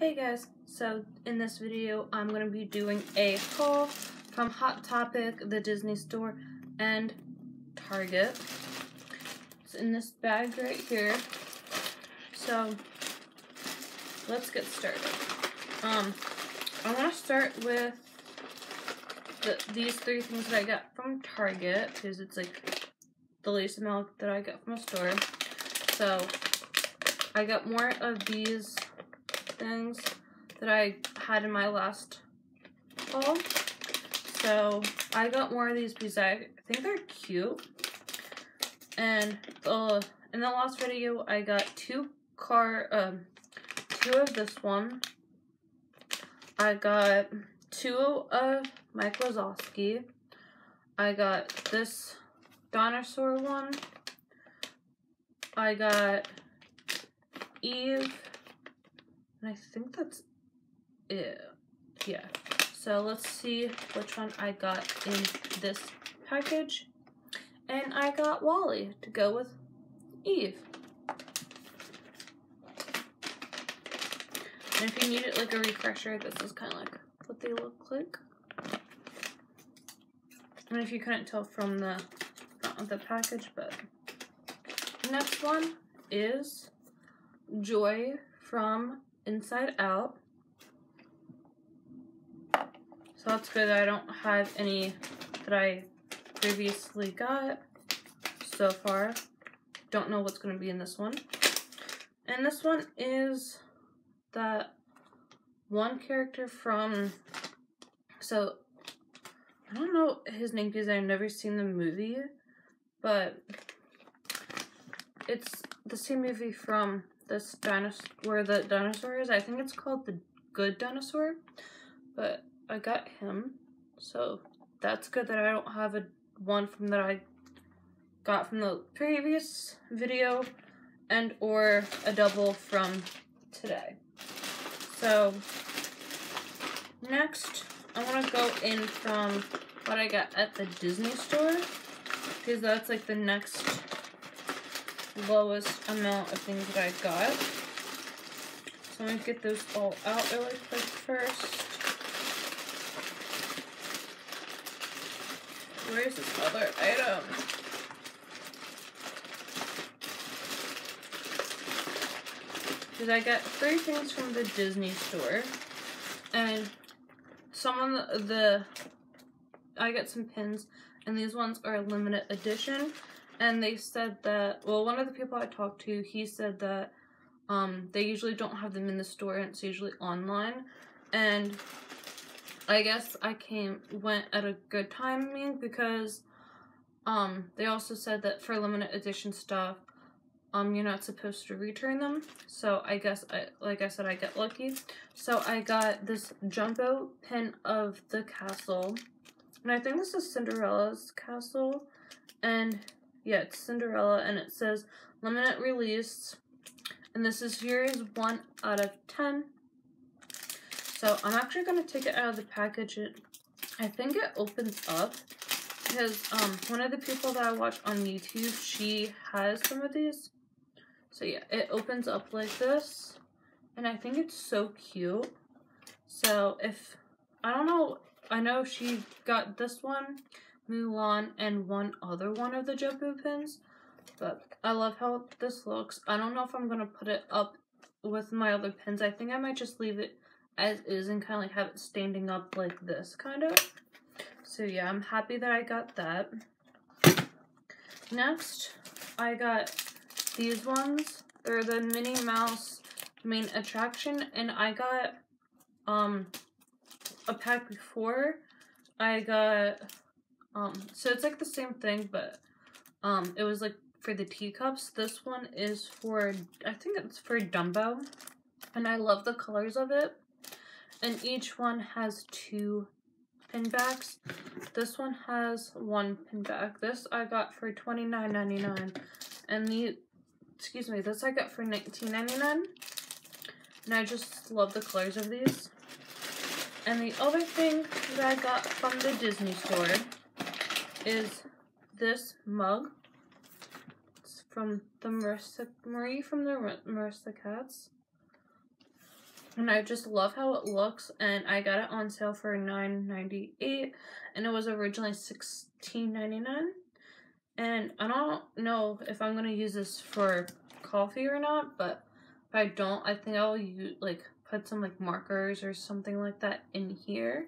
Hey guys, so in this video I'm going to be doing a haul from Hot Topic, the Disney Store, and Target. It's in this bag right here. So let's get started. Um, I want to start with the, these three things that I got from Target because it's like the least amount that I got from a store. So I got more of these things that I had in my last haul. So I got more of these because I think they're cute. And uh, in the last video, I got two car, um, two of this one. I got two of Mike Wazowski. I got this dinosaur one. I got Eve and I think that's it. Yeah. So let's see which one I got in this package. And I got WALL-E to go with Eve. And if you need it like a refresher, this is kind of like what they look like. And if you couldn't tell from the front of the package, but next one is Joy from Inside Out. So that's good. I don't have any that I previously got so far. Don't know what's going to be in this one. And this one is that one character from, so I don't know his name because I've never seen the movie, but it's the same movie from this dinosaur, where the dinosaur is. I think it's called the Good Dinosaur, but I got him, so that's good that I don't have a one from that I got from the previous video and or a double from today. So next I want to go in from what I got at the Disney store because that's like the next lowest amount of things that I got. So I'm going to get those all out really quick first. Where's this other item? Because I got three things from the Disney store. And some of the, I got some pins. And these ones are limited edition and they said that well one of the people i talked to he said that um they usually don't have them in the store and it's usually online. And i guess i came went at a good timing because um they also said that for limited edition stuff um you're not supposed to return them. So i guess i like i said i get lucky. So i got this jumbo pin of the castle. And i think this is cinderella's castle. And yeah, it's Cinderella, and it says limited release. And this is series 1 out of 10. So I'm actually going to take it out of the package. It, I think it opens up because um, one of the people that I watch on YouTube, she has some of these. So yeah, it opens up like this. And I think it's so cute. So if, I don't know, I know she got this one Mulan, and one other one of the Jumbo pins. But I love how this looks. I don't know if I'm going to put it up with my other pins. I think I might just leave it as is and kind of like have it standing up like this, kind of. So yeah, I'm happy that I got that. Next, I got these ones. They're the Minnie Mouse main attraction, and I got um a pack before. I got um, so it's like the same thing, but um, it was like for the teacups. This one is for, I think it's for Dumbo. And I love the colors of it. And each one has two pin backs. This one has one pin back. This I got for $29.99. And the, excuse me, this I got for $19.99. And I just love the colors of these. And the other thing that I got from the Disney store is this mug. It's from the Marissa, Marie from the Aristocats. And I just love how it looks. And I got it on sale for $9.98. And it was originally $16.99. And I don't know if I'm going to use this for coffee or not. But if I don't, I think I'll use, like, put some, like, markers or something like that in here.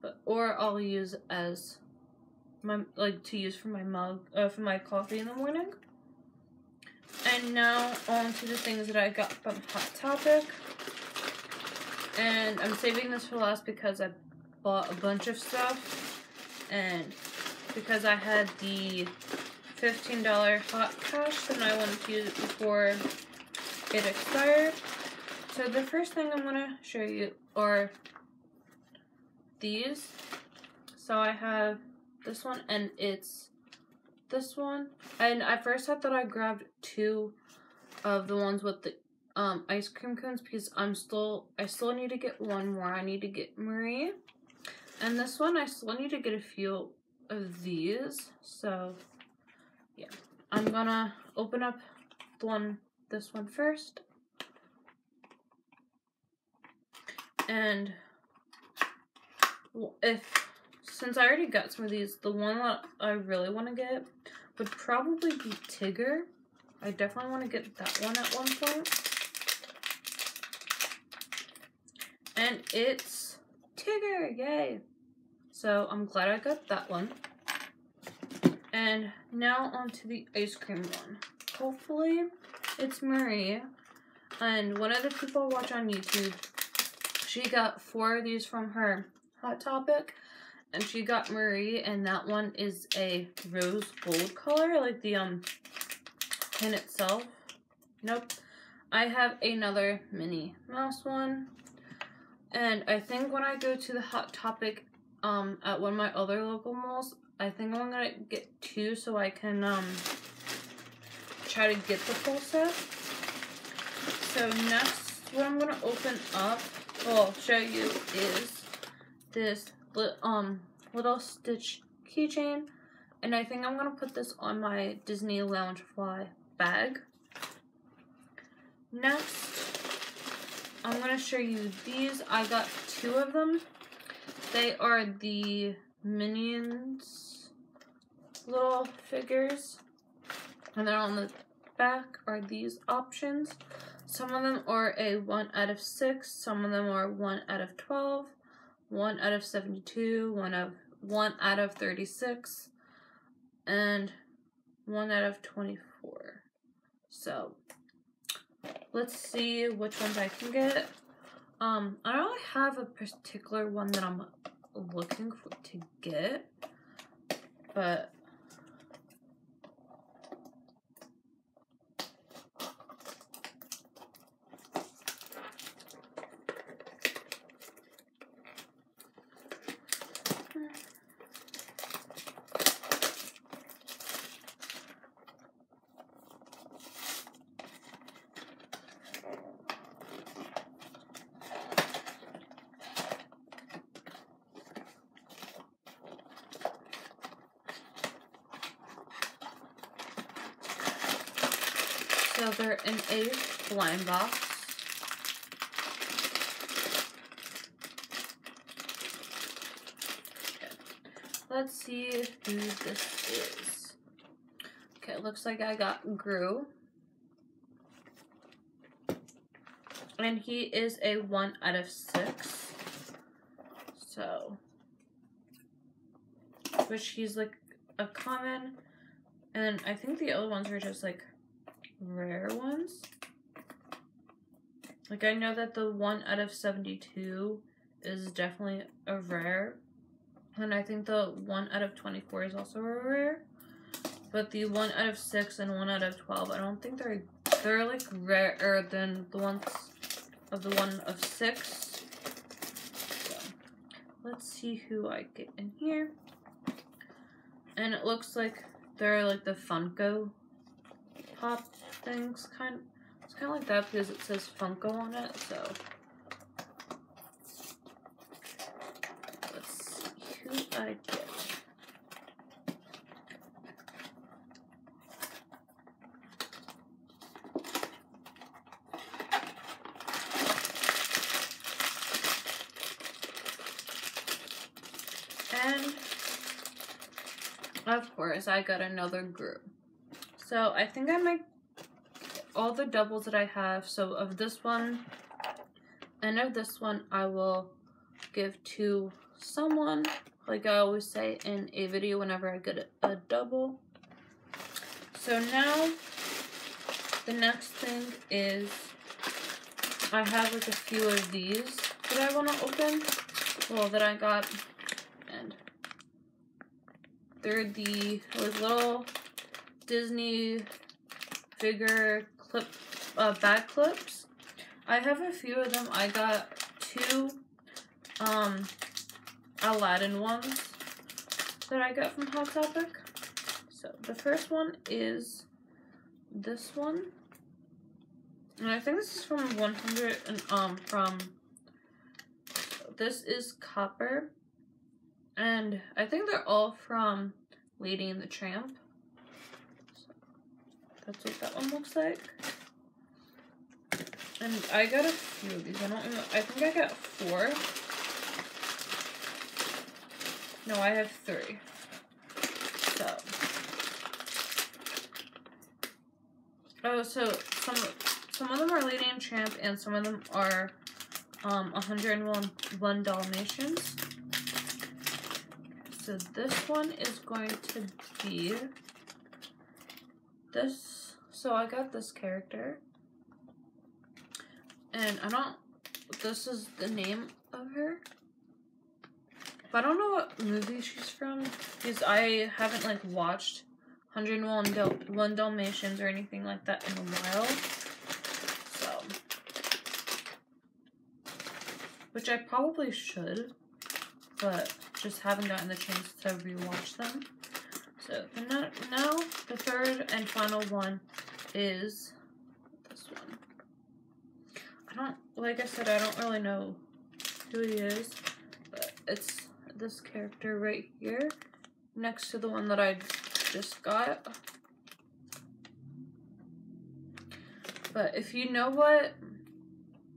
But, or I'll use as my, like, to use for my mug, uh, for my coffee in the morning. And now on to the things that I got from Hot Topic. And I'm saving this for last because I bought a bunch of stuff. And because I had the $15 hot cash and I wanted to use it before it expired. So the first thing I'm going to show you are these. So I have this one and it's this one. And I first I thought I grabbed two of the ones with the um, ice cream cones because I'm still, I still need to get one more. I need to get Marie. And this one, I still need to get a few of these. So, yeah. I'm gonna open up the one, this one first. And if, since I already got some of these, the one that I really want to get would probably be Tigger. I definitely want to get that one at one point. And it's Tigger, yay! So I'm glad I got that one. And now on to the ice cream one. Hopefully it's Marie. And one of the people I watch on YouTube, she got four of these from her Hot Topic and she got Marie, and that one is a rose gold color, like the um pin itself. Nope. I have another Minnie Mouse one. And I think when I go to the Hot Topic um at one of my other local malls, I think I'm gonna get two so I can um try to get the full set. So next what I'm gonna open up, well show you is this um little Stitch keychain. And I think I'm to put this on my Disney Loungefly bag. Next, I'm to show you these. I got two of them. They are the Minions little figures. And then on the back are these options. Some of them are a 1 out of 6. Some of them are 1 out of 12. 1 out of 72, 1 of 1 out of 36, and 1 out of 24. So, let's see which ones I can get. Um, I don't have a particular one that I'm looking for to get, but So they're in a blind box. Okay. Let's see who this is. Okay, it looks like I got Gru. And he is a 1 out of 6. So, which he's like a common. And I think the other ones are just like rare ones. Like, I know that the 1 out of 72 is definitely a rare. And I think the 1 out of 24 is also a rare. But the 1 out of 6 and 1 out of 12, I don't think they're, they're like rarer than the ones of the 1 of 6. So, let's see who I get in here. And it looks like they're like the Funko pop things kind of, it's kind of like that because it says Funko on it, so. Let's see who I get. And, of course, I got another Gru. So I think I might all the doubles that I have. So of this one and of this one, I will give to someone. Like I always say in a video whenever I get a, double. So now the next thing is I have like a few of these that I want to open. Well, that I got. And they're the little Disney figure clip uh, bag clips. I have a few of them. I got two um, Aladdin ones that I got from Hot Topic. So the first one is this one. And I think this is from 100 and um from this is copper. And I think they're all from Lady and the Tramp. That's what that one looks like. And I got a few of these. I don't know. I think I got four. No, I have three. So. Oh, so some some of them are Lady and Tramp, and some of them are um 101 one Dalmatians. So this one is going to be this. So I got this character. And I don't, this is the name of her. But I don't know what movie she's from because I haven't like watched 101 Dal one Dalmatians or anything like that in a while. So, which I probably should, but just haven't gotten the chance to rewatch them. So the now the third and final one is this one. I don't like I said I don't really know who he is, but it's this character right here next to the one that I just got. But if you know what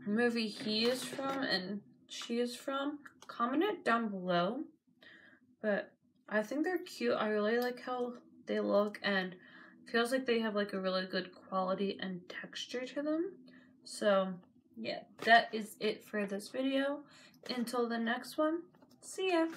movie he is from and she is from, comment it down below. But I think they're cute. I really like how they look and feels like they have like a really good quality and texture to them. So yeah, that is it for this video. Until the next one, see ya!